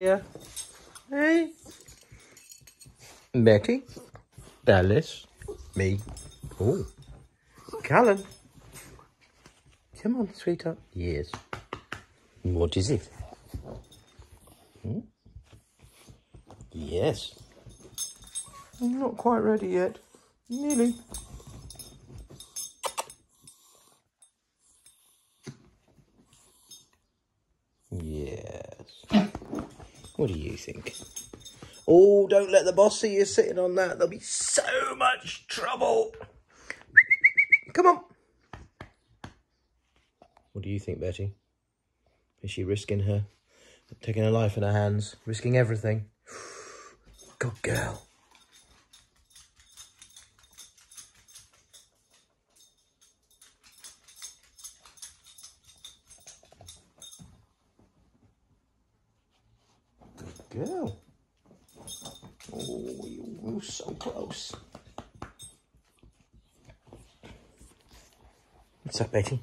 Yeah. Hey. Betty. Alice. Me. Oh. Calon. Come on, sweetheart. Yes. What is it? Hmm? Yes. I'm not quite ready yet. Nearly. Yes. What do you think? Oh, don't let the boss see you sitting on that. There'll be so much trouble. Come on. What do you think, Betty? Is she risking her, taking her life in her hands, risking everything? Good girl. Girl. Oh, you were so close. What's up, Betty?